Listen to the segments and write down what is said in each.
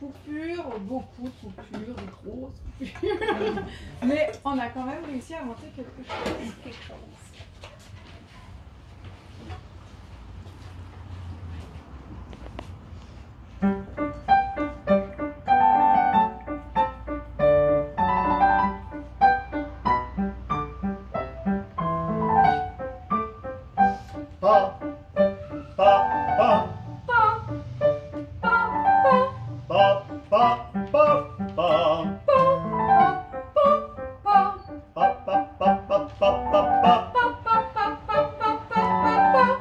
coupures, beaucoup de coupures, des grosses coupures. Mais on a quand même réussi à monter quelque chose. Quelque chose. Pas, pas, pas.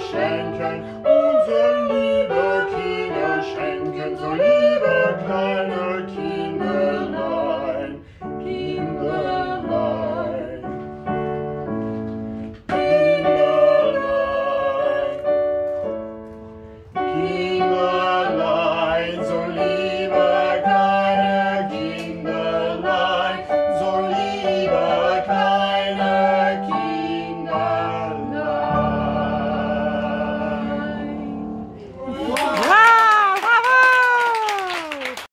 schenken, unsere liebe Kinder schenken, so liebe kleine 오!